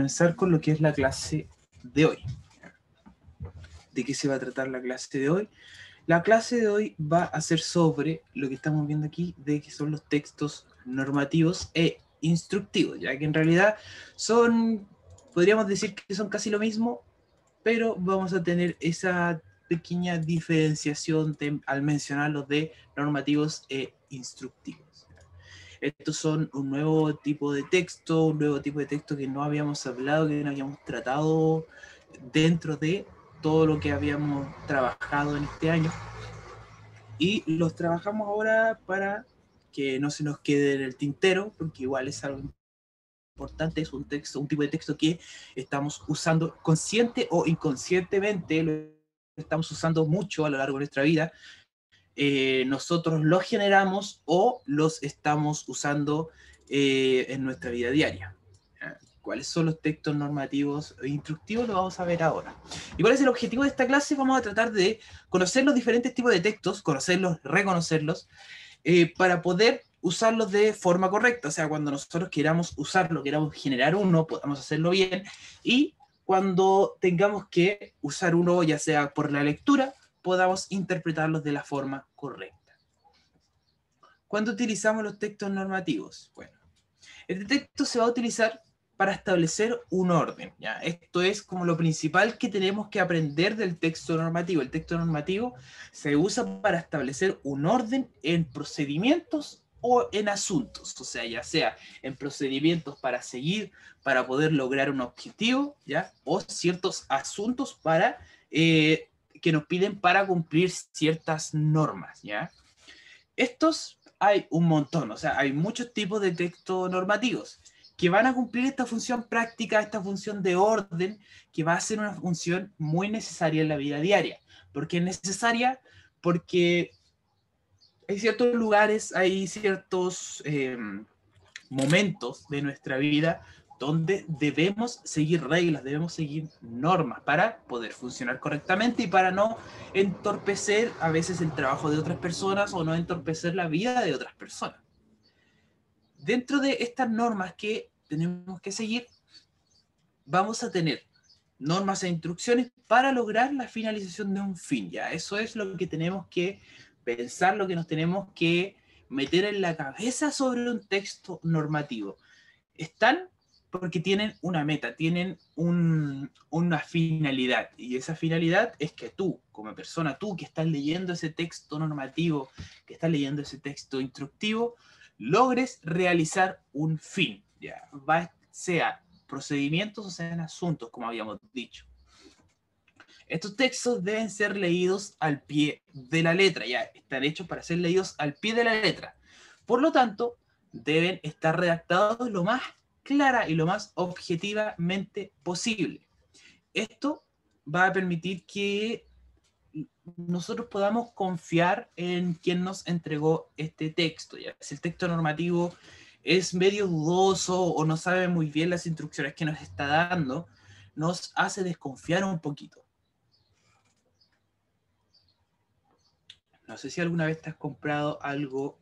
comenzar con lo que es la clase de hoy. ¿De qué se va a tratar la clase de hoy? La clase de hoy va a ser sobre lo que estamos viendo aquí, de que son los textos normativos e instructivos, ya que en realidad son, podríamos decir que son casi lo mismo, pero vamos a tener esa pequeña diferenciación al mencionarlos de normativos e instructivos. Estos son un nuevo tipo de texto, un nuevo tipo de texto que no habíamos hablado, que no habíamos tratado dentro de todo lo que habíamos trabajado en este año. Y los trabajamos ahora para que no se nos quede en el tintero, porque igual es algo importante, es un texto, un tipo de texto que estamos usando consciente o inconscientemente, lo estamos usando mucho a lo largo de nuestra vida, eh, nosotros los generamos o los estamos usando eh, en nuestra vida diaria. ¿Cuáles son los textos normativos e instructivos? Lo vamos a ver ahora. ¿Y cuál es el objetivo de esta clase? Vamos a tratar de conocer los diferentes tipos de textos, conocerlos, reconocerlos, eh, para poder usarlos de forma correcta. O sea, cuando nosotros queramos usarlo, queramos generar uno, podamos hacerlo bien. Y cuando tengamos que usar uno, ya sea por la lectura podamos interpretarlos de la forma correcta. ¿Cuándo utilizamos los textos normativos? Bueno, este texto se va a utilizar para establecer un orden. ¿ya? Esto es como lo principal que tenemos que aprender del texto normativo. El texto normativo se usa para establecer un orden en procedimientos o en asuntos, o sea, ya sea en procedimientos para seguir, para poder lograr un objetivo, ¿ya? O ciertos asuntos para eh, que nos piden para cumplir ciertas normas, ¿ya? Estos hay un montón, o sea, hay muchos tipos de textos normativos que van a cumplir esta función práctica, esta función de orden, que va a ser una función muy necesaria en la vida diaria. ¿Por qué es necesaria? Porque hay ciertos lugares, hay ciertos eh, momentos de nuestra vida donde debemos seguir reglas, debemos seguir normas para poder funcionar correctamente y para no entorpecer a veces el trabajo de otras personas o no entorpecer la vida de otras personas. Dentro de estas normas que tenemos que seguir, vamos a tener normas e instrucciones para lograr la finalización de un fin. Ya, eso es lo que tenemos que pensar, lo que nos tenemos que meter en la cabeza sobre un texto normativo. Están porque tienen una meta, tienen una finalidad. Y esa finalidad es que tú, como persona, tú que estás leyendo ese texto normativo, que estás leyendo ese texto instructivo, logres realizar un fin, ya, va, sea procedimientos o sean asuntos, como habíamos dicho. Estos textos deben ser leídos al pie de la letra, ya están hechos para ser leídos al pie de la letra. Por lo tanto, deben estar redactados lo más clara y lo más objetivamente posible. Esto va a permitir que nosotros podamos confiar en quien nos entregó este texto. ¿ya? Si el texto normativo es medio dudoso o no sabe muy bien las instrucciones que nos está dando, nos hace desconfiar un poquito. No sé si alguna vez te has comprado algo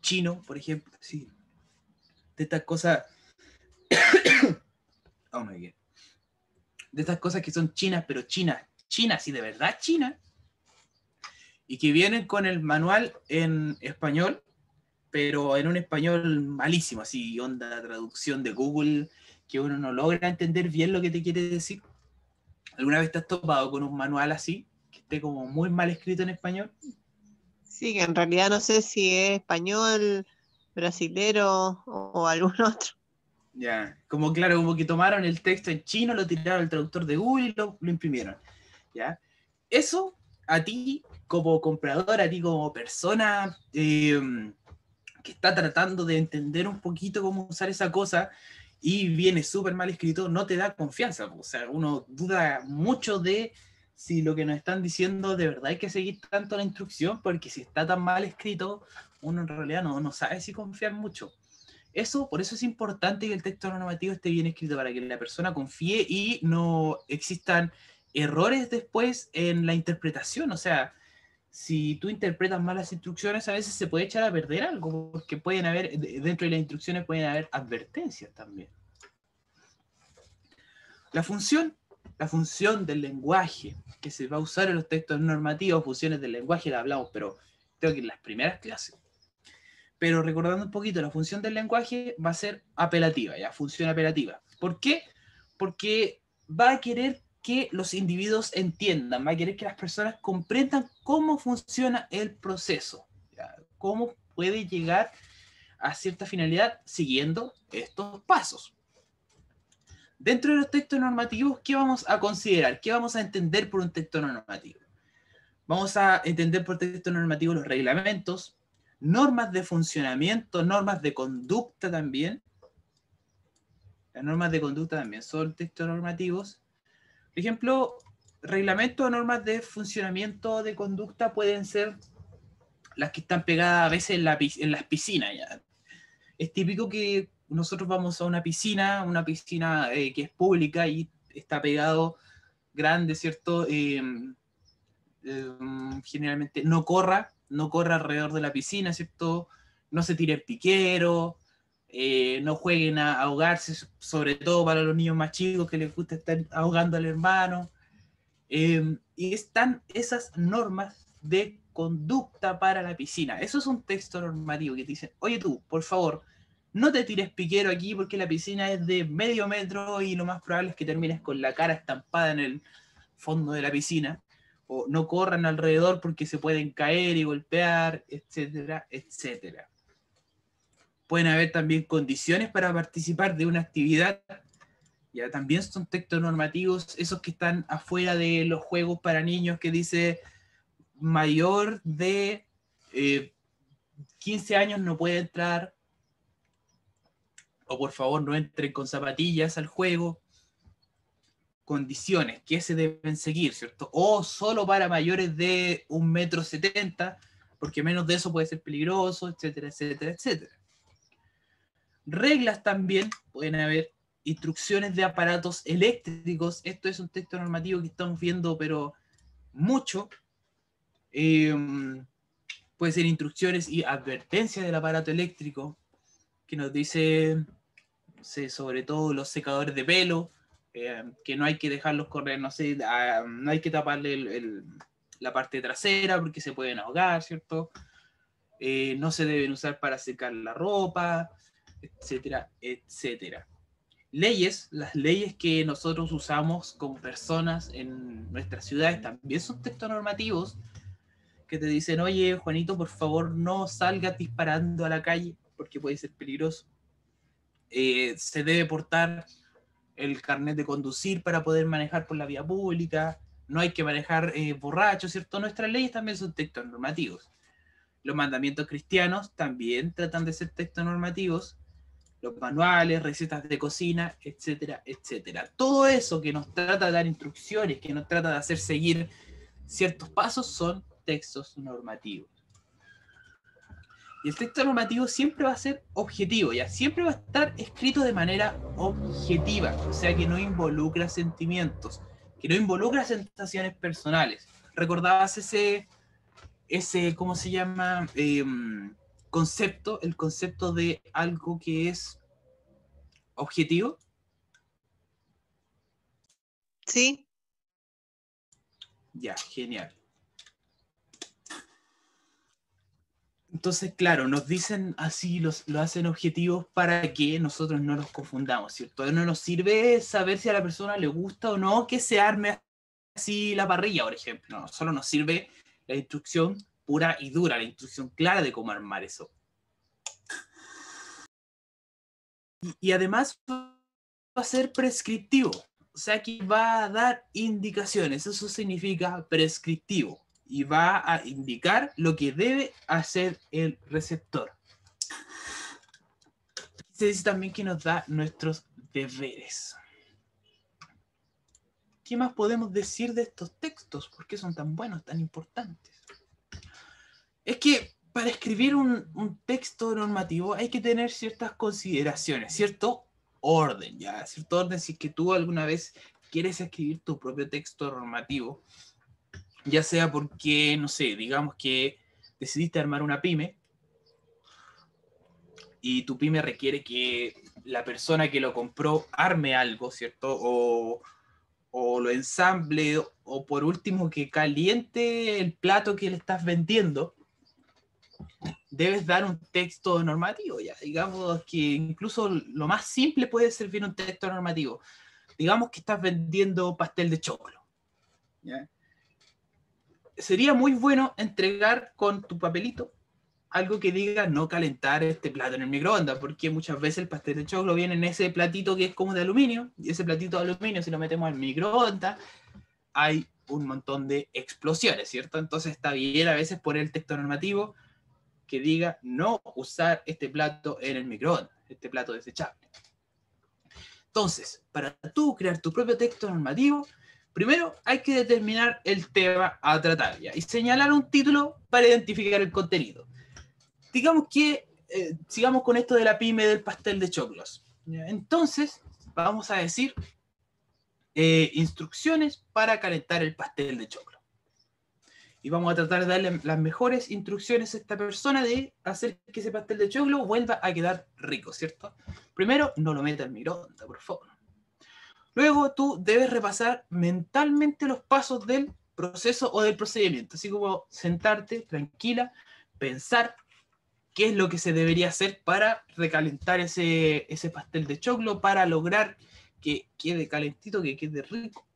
chino, por ejemplo. Sí, de estas cosas. oh my. De estas cosas que son chinas, pero chinas, chinas y de verdad chinas. Y que vienen con el manual en español, pero en un español malísimo, así, onda traducción de Google, que uno no logra entender bien lo que te quiere decir. ¿Alguna vez te has topado con un manual así, que esté como muy mal escrito en español? Sí, que en realidad no sé si es español, brasilero o, algún otro. Ya, como claro, como que tomaron el texto en chino, lo tiraron al traductor de Google y lo, imprimieron. ¿ya? Eso a ti como comprador, a ti como persona em, que está tratando de entender un poquito cómo usar esa cosa y viene súper mal escrito, no te da confianza. O sea, uno duda mucho de si lo que nos están diciendo de verdad hay que seguir tanto la instrucción, porque si está tan mal escrito, uno en realidad no, no sabe si confiar mucho. Eso, por eso es importante que el texto normativo esté bien escrito para que la persona confíe y no existan errores después en la interpretación. O sea, si tú interpretas mal las instrucciones, a veces se puede echar a perder algo, porque pueden haber, dentro de las instrucciones pueden haber advertencias también. La función, la función del lenguaje que se va a usar en los textos normativos, funciones del lenguaje, la hablamos, pero creo que en las primeras clases. Pero recordando un poquito, la función del lenguaje va a ser apelativa, ya, función apelativa. ¿Por qué? Porque va a querer que los individuos entiendan, va a querer que las personas comprendan cómo funciona el proceso, cómo puede llegar a cierta finalidad siguiendo estos pasos. Dentro de los textos normativos, ¿qué vamos a considerar? ¿Qué vamos a entender por un texto normativo? Vamos a entender por texto normativo los reglamentos, normas de funcionamiento, normas de conducta también. Las normas de conducta también son textos normativos. Por ejemplo, reglamentos o normas de funcionamiento de conducta pueden ser las que están pegadas a veces en, la, en las piscinas. Es típico que nosotros vamos a una piscina, una piscina eh, que es pública y está pegado grande, ¿cierto? Em, em, generalmente no corra, no corra alrededor de la piscina, ¿cierto? No se tire el piquero, eh, no jueguen a ahogarse, sobre todo para los niños más chicos que les gusta estar ahogando al hermano. Em, y están esas normas de conducta para la piscina. Eso es un texto normativo que te dicen, oye tú, por favor, no te tires piquero aquí porque la piscina es de medio metro y lo más probable es que termines con la cara estampada en el fondo de la piscina. No corran alrededor porque se pueden caer y golpear, etcétera, etcétera. Pueden haber también condiciones para participar de una actividad. Ya también son textos normativos, esos que están afuera de los juegos para niños que dice mayor de 15 eh, años no puede entrar o por favor no entren con zapatillas al juego, condiciones que se deben seguir, ¿cierto? O solo para mayores de un metro setenta, porque menos de eso puede ser peligroso, etcétera, etcétera, etcétera. Reglas también pueden haber, instrucciones de aparatos eléctricos, esto es un texto normativo que estamos viendo, pero mucho. Em, puede ser instrucciones y advertencias del aparato eléctrico, que nos dice sobre todo los secadores de pelo, eh, que no hay que dejarlos correr, no sé, no hay que taparle la parte trasera porque se pueden ahogar, ¿cierto? Eh, no se deben usar para secar la ropa, etcétera, etcétera. Leyes, las leyes que nosotros usamos como personas en nuestras ciudades también son textos normativos que te dicen, oye, Juanito, por favor, no salgas disparando a la calle porque puede ser peligroso. Eh, se debe portar el carnet de conducir para poder manejar por la vía pública, no hay que manejar eh, borrachos, ¿cierto? Nuestras leyes también son textos normativos. Los mandamientos cristianos también tratan de ser textos normativos, los manuales, recetas de cocina, etcétera, etcétera. Todo eso que nos trata de dar instrucciones, que nos trata de hacer seguir ciertos pasos, son textos normativos. Y el texto normativo siempre va a ser objetivo, ya siempre va a estar escrito de manera objetiva, o sea que no involucra sentimientos, que no involucra sensaciones personales. ¿Recordabas ese, ese ¿cómo se llama? Em, concepto, el concepto de algo que es objetivo. Sí. Ya, genial. Entonces, claro, nos dicen así, los, lo hacen objetivos para que nosotros no nos confundamos, ¿cierto? No nos sirve saber si a la persona le gusta o no que se arme así la parrilla, por ejemplo. No, solo nos sirve la instrucción pura y dura, la instrucción clara de cómo armar eso. Y, y además va a ser prescriptivo, o sea que va a dar indicaciones, eso significa prescriptivo y va a indicar lo que debe hacer el receptor. Se dice también que nos da nuestros deberes. ¿Qué más podemos decir de estos textos? ¿Por qué son tan buenos, tan importantes? Es que para escribir un, texto normativo hay que tener ciertas consideraciones, cierto orden, ya, cierto orden. Si es que tú alguna vez quieres escribir tu propio texto normativo, ya sea porque, no sé, digamos que decidiste armar una pyme y tu pyme requiere que la persona que lo compró arme algo, ¿cierto? O, o lo ensamble, o por último que caliente el plato que le estás vendiendo, debes dar un texto normativo, ya. Digamos que incluso lo más simple puede servir un texto normativo. Digamos que estás vendiendo pastel de choclo. ¿ya? Sería muy bueno entregar con tu papelito algo que diga no calentar este plato en el microondas, porque muchas veces el pastel de choclo viene en ese platito que es como de aluminio, y ese platito de aluminio, si lo metemos al microondas, hay un montón de explosiones, ¿cierto? Entonces está bien a veces poner el texto normativo que diga no usar este plato en el microondas, este plato desechable. Entonces, para tú crear tu propio texto normativo, primero hay que determinar el tema a tratar ¿ya? y señalar un título para identificar el contenido digamos que eh, sigamos con esto de la pyme del pastel de choclos. Entonces, vamos a decir eh, instrucciones para calentar el pastel de choclo. Y vamos a tratar de darle las mejores instrucciones a esta persona de hacer que ese pastel de choclo vuelva a quedar rico, ¿cierto? Primero, no lo meta en microondas, por favor. Luego, tú debes repasar mentalmente los pasos del proceso o del procedimiento, así como sentarte tranquila, pensar qué es lo que se debería hacer para recalentar ese, ese pastel de choclo, para lograr que quede calentito, que quede rico.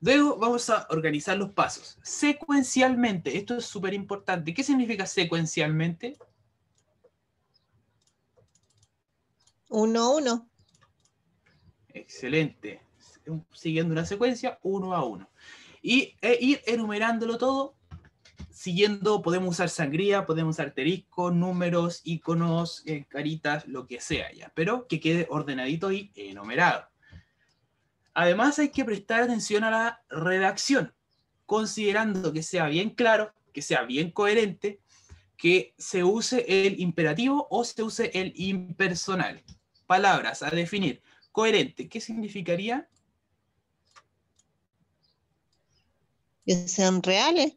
Luego vamos a organizar los pasos secuencialmente. Esto es súper importante. ¿Qué significa secuencialmente? Uno a uno. Excelente. Siguiendo una secuencia, uno a uno. Y e ir enumerándolo todo siguiendo, podemos usar sangría, podemos usar asterisco, números, iconos, eh, caritas, lo que sea ya, pero que quede ordenadito y enumerado. Además hay que prestar atención a la redacción, considerando que sea bien claro, que sea bien coherente, que se use el imperativo o se use el impersonal. Palabras a definir. Coherente, ¿qué significaría? Que sean reales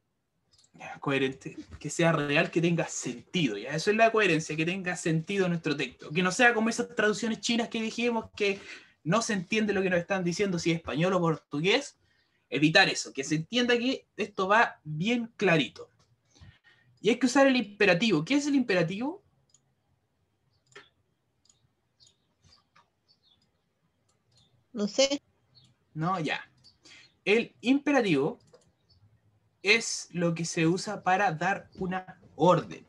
coherente, que sea real, que tenga sentido. ¿ya? Eso es la coherencia, que tenga sentido nuestro texto. Que no sea como esas traducciones chinas que dijimos que no se entiende lo que nos están diciendo, si es español o portugués. Evitar eso, que se entienda que esto va bien clarito. Y hay que usar el imperativo. ¿Qué es el imperativo? No sé. No, ya. El imperativo es lo que se usa para dar una orden.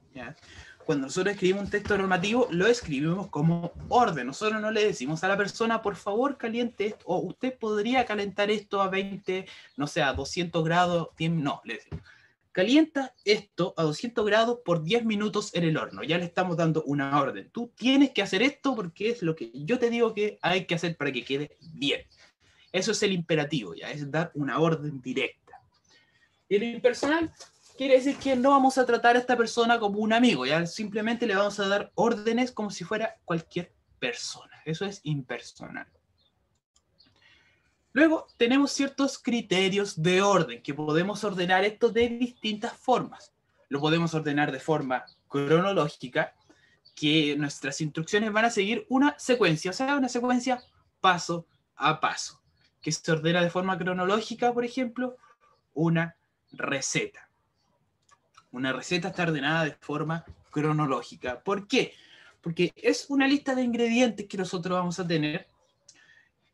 Cuando nosotros escribimos un texto normativo, lo escribimos como orden. Nosotros no le decimos a la persona, por favor, caliente esto, o usted podría calentar esto a 20, no sé, a 200 grados. no, le decimos, calienta esto a 200 grados por 10 minutos en el horno. Ya le estamos dando una orden. Tú tienes que hacer esto porque es lo que yo te digo que hay que hacer para que quede bien. Eso es el imperativo, ya es dar una orden directa. El impersonal quiere decir que no vamos a tratar a esta persona como un amigo, ya simplemente le vamos a dar órdenes como si fuera cualquier persona. Eso es impersonal. Luego tenemos ciertos criterios de orden, que podemos ordenar esto de distintas formas. Lo podemos ordenar de forma cronológica, que nuestras instrucciones van a seguir una secuencia, o sea, una secuencia paso a paso, que se ordena de forma cronológica, por ejemplo, una receta. Una receta está ordenada de forma cronológica. ¿Por qué? Porque es una lista de ingredientes que nosotros vamos a tener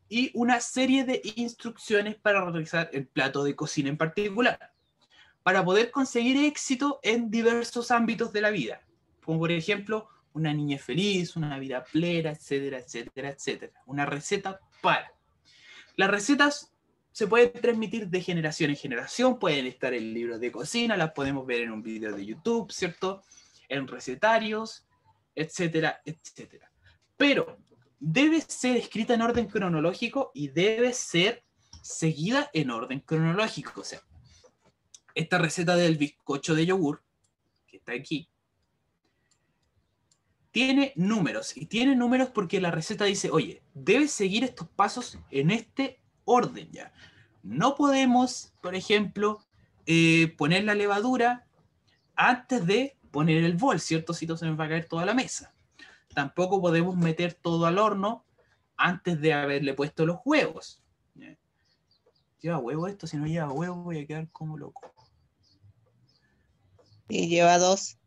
y una serie de instrucciones para realizar el plato de cocina en particular, para poder conseguir éxito en diversos ámbitos de la vida, como por ejemplo una niña feliz, una vida plena, etcétera, etcétera, etcétera. Una receta para. Las recetas se puede transmitir de generación en generación, pueden estar en libros de cocina, las podemos ver en un video de YouTube, ¿cierto? En recetarios, etcétera, etcétera. Pero debe ser escrita en orden cronológico y debe ser seguida en orden cronológico. O sea, esta receta del bizcocho de yogur, que está aquí, tiene números. Y tiene números porque la receta dice, oye, debes seguir estos pasos en este orden ya. No podemos, por ejemplo, eh, poner la levadura antes de poner el bol, ¿cierto? Si no se nos va a caer toda la mesa. Tampoco podemos meter todo al horno antes de haberle puesto los huevos. ¿Lleva huevo esto? Si no lleva huevo voy a quedar como loco. Y lleva dos.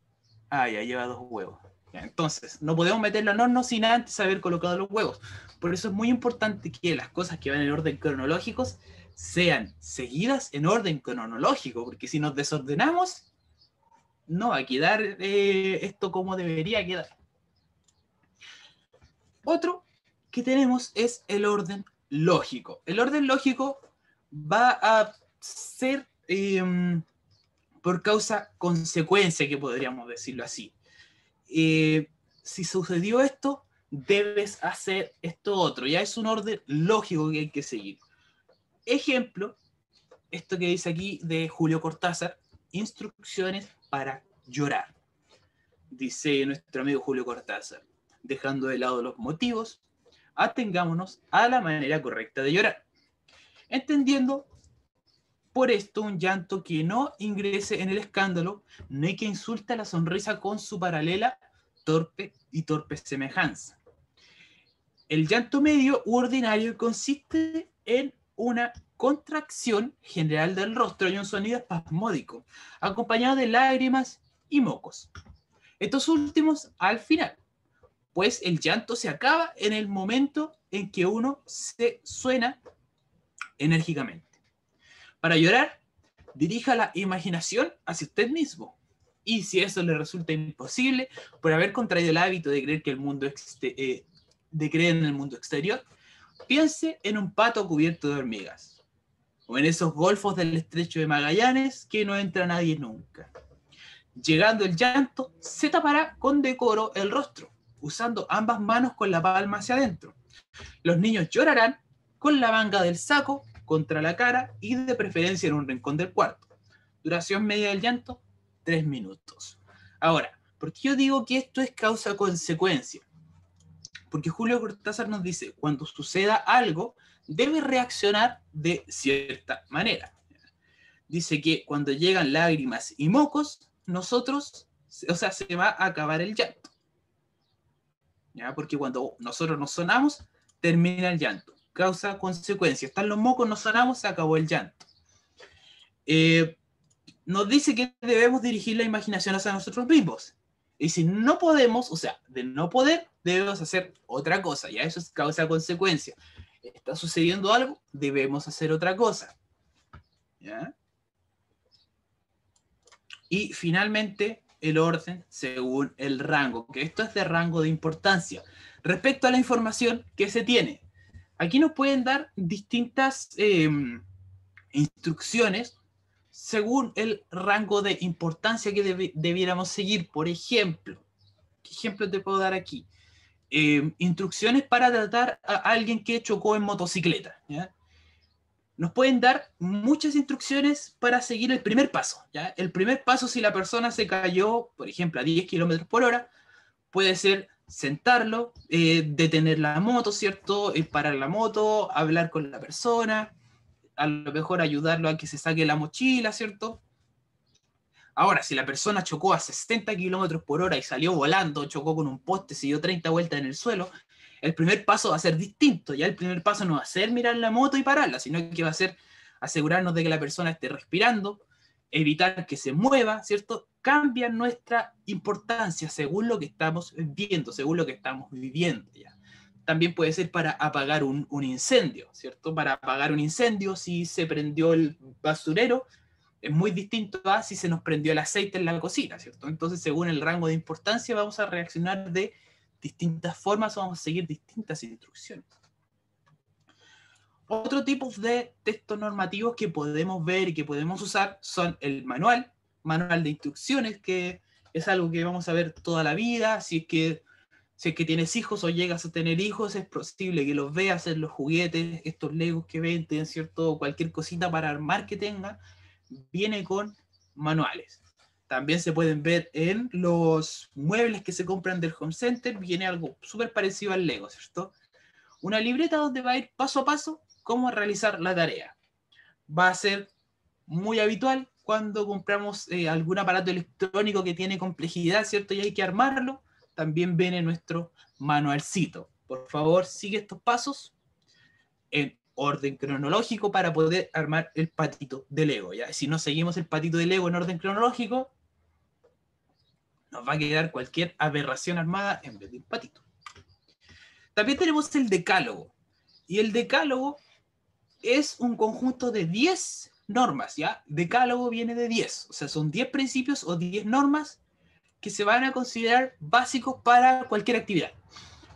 Ah, ya lleva dos huevos. entonces, no podemos meterlo al horno sin antes haber colocado los huevos. Por eso es muy importante que las cosas que van en orden cronológicos sean seguidas en orden cronológico, porque si nos desordenamos, no va a quedar eh, esto como debería quedar. Otro que tenemos es el orden lógico. El orden lógico va a ser em, por causa consecuencia, que podríamos decirlo así. Eh, si sucedió esto, debes hacer esto otro. Ya es un orden lógico que hay que seguir. Ejemplo, esto que dice aquí de Julio Cortázar, instrucciones para llorar. Dice nuestro amigo Julio Cortázar, dejando de lado los motivos, atengámonos a la manera correcta de llorar entendiendo por esto un llanto que no ingrese en el escándalo, hay que insulta la sonrisa con su paralela, torpe y torpe semejanza. El llanto medio u ordinario consiste en una contracción general del rostro y un sonido espasmódico, acompañado de lágrimas y mocos. Estos últimos al final, pues el llanto se acaba en el momento en que uno se suena enérgicamente. Para llorar, dirija la imaginación hacia usted mismo. Y si eso le resulta imposible por haber contraído el hábito de creer que el mundo eh, de creer en el mundo exterior, piense en un pato cubierto de hormigas o en esos golfos del estrecho de Magallanes que no entra nadie nunca. Llegando el llanto, se tapará con decoro el rostro, usando ambas manos con la palma hacia adentro. Los niños llorarán con la manga del saco contra la cara y de preferencia en un rincón del cuarto. Duración media del llanto, tres minutos. Ahora, ¿por qué yo digo que esto es causa-consecuencia? Porque Julio Cortázar nos dice, cuando suceda algo, debe reaccionar de cierta manera. Dice que cuando llegan lágrimas y mocos, nosotros, o sea, se va a acabar el llanto. Porque cuando nosotros nos sonamos, termina el llanto causa consecuencia. Están los mocos, nos sanamos, se acabó el llanto. Eh, nos dice que debemos dirigir la imaginación hacia nosotros mismos. Y si no podemos, o sea, de no poder, debemos hacer otra cosa. Ya eso es causa-consecuencia. Está sucediendo algo, debemos hacer otra cosa. Y finalmente, el orden según el rango, que esto es de rango de importancia. Respecto a la información que se tiene, Aquí nos pueden dar distintas em, instrucciones según el rango de importancia que debiéramos seguir. Por ejemplo, ¿qué ejemplo te puedo dar aquí? Em, instrucciones para tratar a alguien que chocó en motocicleta. Nos pueden dar muchas instrucciones para seguir el primer paso. ¿ya? El primer paso, si la persona se cayó, por ejemplo, a 10 kilómetros por hora, puede ser sentarlo, eh, detener la moto, ¿cierto? Eh, parar la moto, hablar con la persona, a lo mejor ayudarlo a que se saque la mochila, ¿cierto? Ahora, si la persona chocó a 60 kilómetros por hora y salió volando, chocó con un poste, se dio 30 vueltas en el suelo, el primer paso va a ser distinto. Ya el primer paso no va a ser mirar la moto y pararla, sino que va a ser asegurarnos de que la persona esté respirando, evitar que se mueva, ¿cierto? Cambia nuestra importancia según lo que estamos viendo, según lo que estamos viviendo. ¿ya? También puede ser para apagar un, incendio, ¿cierto? Para apagar un incendio, si se prendió el basurero, es muy distinto a si se nos prendió el aceite en la cocina, ¿cierto? Entonces, según el rango de importancia, vamos a reaccionar de distintas formas o vamos a seguir distintas instrucciones. Otro tipo de textos normativos que podemos ver y que podemos usar son el manual, manual de instrucciones, que es algo que vamos a ver toda la vida. Si es que, si es que tienes hijos o llegas a tener hijos, es posible que los veas en los juguetes, estos legos que venden, ¿cierto? Cualquier cosita para armar que tenga, viene con manuales. También se pueden ver en los muebles que se compran del home center, viene algo súper parecido al Lego, ¿cierto? Una libreta donde va a ir paso a paso cómo realizar la tarea. Va a ser muy habitual cuando compramos eh, algún aparato electrónico que tiene complejidad, ¿cierto? Y hay que armarlo. también viene nuestro manualcito. Por favor, sigue estos pasos en orden cronológico para poder armar el patito de Lego. ¿ya? Si no seguimos el patito de Lego en orden cronológico, nos va a quedar cualquier aberración armada en vez de un patito. También tenemos el decálogo. Y el decálogo es un conjunto de 10 normas, ¿ya? Decálogo viene de 10, o sea, son 10 principios o 10 normas que se van a considerar básicos para cualquier actividad.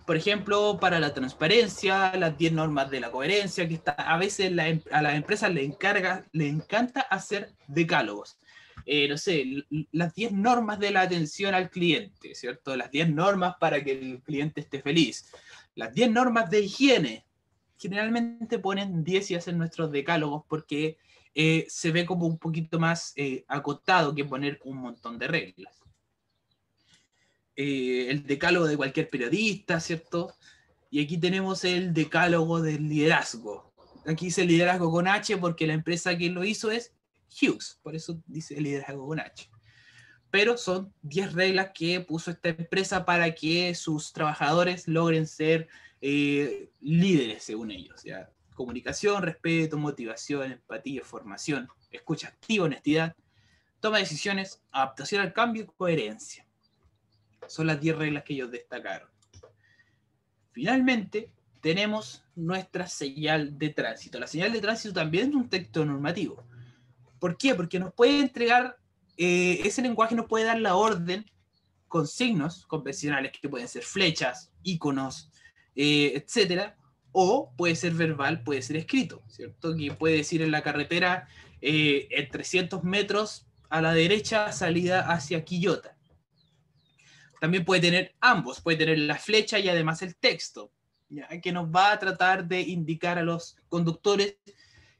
Por ejemplo, para la transparencia, las 10 normas de la coherencia, que está, a veces em, a las empresas le, encarga, le encanta hacer decálogos. Eh, no sé, las 10 normas de la atención al cliente, ¿cierto? Las 10 normas para que el cliente esté feliz. Las 10 normas de higiene. Generalmente ponen 10 y hacen nuestros decálogos porque eh, se ve como un poquito más eh, acotado que poner un montón de reglas. El decálogo de cualquier periodista, ¿cierto? Y aquí tenemos el decálogo del liderazgo. Aquí dice liderazgo con H porque la empresa que lo hizo es Hughes, por eso dice liderazgo con H. Pero son 10 reglas que puso esta empresa para que sus trabajadores logren ser eh, líderes, según ellos. ¿ya? Comunicación, respeto, motivación, empatía, formación, escucha activa, honestidad, toma de decisiones, adaptación al cambio y coherencia. Son las 10 reglas que ellos destacaron. Finalmente, tenemos nuestra señal de tránsito. La señal de tránsito también es un texto normativo. ¿Por qué? Porque nos puede entregar, eh, ese lenguaje nos puede dar la orden con signos convencionales que pueden ser flechas, iconos, eh, etcétera, o puede ser verbal, puede ser escrito, ¿cierto? Que puede decir en la carretera eh, en 300 metros a la derecha, salida hacia Quillota. También puede tener ambos, puede tener la flecha y además el texto, ¿ya? que nos va a tratar de indicar a los conductores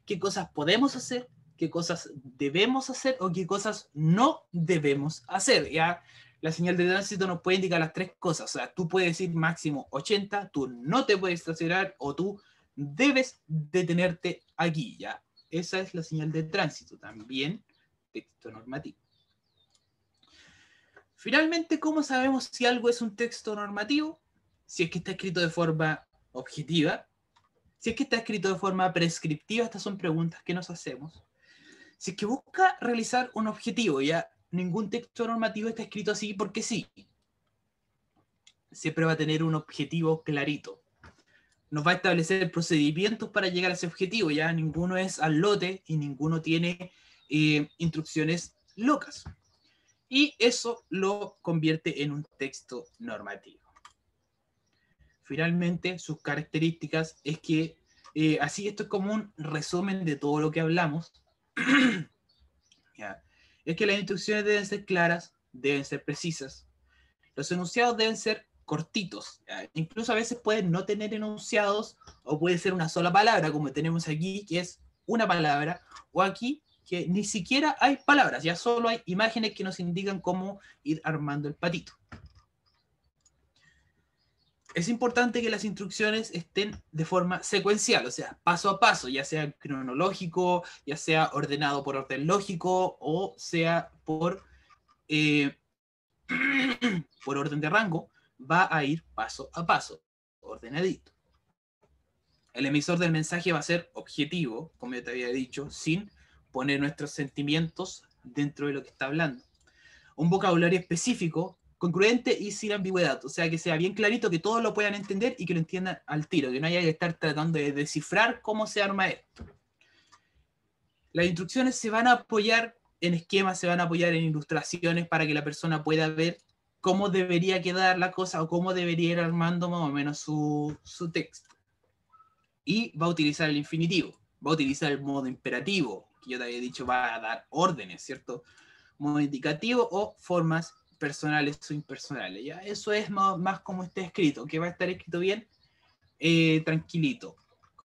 qué cosas podemos hacer, qué cosas debemos hacer o qué cosas no debemos hacer. ¿ya? La señal de tránsito nos puede indicar las tres cosas. O sea, tú puedes decir máximo 80, tú no te puedes estacionar o tú debes detenerte aquí. ¿ya? Esa es la señal de tránsito. También texto normativo. Finalmente, ¿cómo sabemos si algo es un texto normativo? Si es que está escrito de forma objetiva, si es que está escrito de forma prescriptiva, estas son preguntas que nos hacemos. Si es que busca realizar un objetivo, ya ningún texto normativo está escrito así porque sí. Siempre va a tener un objetivo clarito. Nos va a establecer procedimientos para llegar a ese objetivo, ya ninguno es al lote y ninguno tiene eh, instrucciones locas y eso lo convierte en un texto normativo. Finalmente, sus características es que, eh, así esto es como un resumen de todo lo que hablamos, es que las instrucciones deben ser claras, deben ser precisas, los enunciados deben ser cortitos, incluso a veces pueden no tener enunciados o puede ser una sola palabra, como tenemos aquí, que es una palabra, o aquí que ni siquiera hay palabras, ya solo hay imágenes que nos indican cómo ir armando el patito. Es importante que las instrucciones estén de forma secuencial, o sea, paso a paso, ya sea cronológico, ya sea ordenado por orden lógico o sea por, eh, por orden de rango, va a ir paso a paso, ordenadito. El emisor del mensaje va a ser objetivo, como ya te había dicho, sin poner nuestros sentimientos dentro de lo que está hablando. Un vocabulario específico, concurrente y sin ambigüedad, o sea, que sea bien clarito, que todos lo puedan entender y que lo entiendan al tiro, que no haya que estar tratando de descifrar cómo se arma esto. Las instrucciones se van a apoyar en esquemas, se van a apoyar en ilustraciones para que la persona pueda ver cómo debería quedar la cosa o cómo debería ir armando más o menos su, su texto. Y va a utilizar el infinitivo, va a utilizar el modo imperativo, que yo te había dicho va a dar órdenes, ¿cierto? Modo indicativo o formas personales o impersonales. ¿ya? Eso es más, como está escrito, que va a estar escrito bien, eh, tranquilito,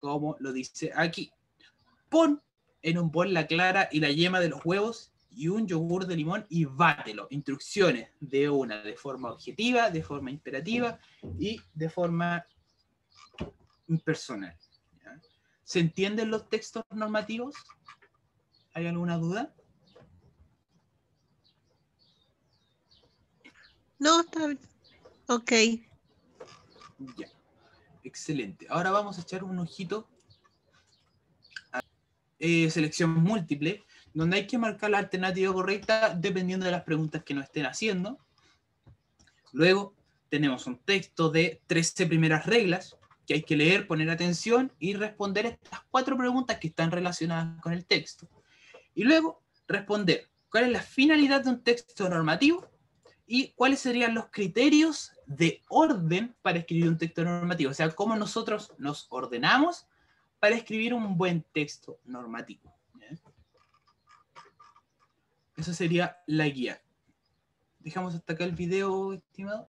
como lo dice aquí. Pon en un bol la clara y la yema de los huevos y un yogur de limón y bátelo. Instrucciones de una de forma objetiva, de forma imperativa y de forma impersonal. ¿Se entienden los textos normativos? ¿Hay alguna duda? No, está bien. Ok. Ya. Excelente. Ahora vamos a echar un ojito a eh, selección múltiple, donde hay que marcar la alternativa correcta dependiendo de las preguntas que nos estén haciendo. Luego tenemos un texto de 13 primeras reglas que hay que leer, poner atención y responder estas cuatro preguntas que están relacionadas con el texto. Y luego responder cuál es la finalidad de un texto normativo y cuáles serían los criterios de orden para escribir un texto normativo. O sea, cómo nosotros nos ordenamos para escribir un buen texto normativo. Esa sería la guía. Dejamos hasta acá el video, estimado.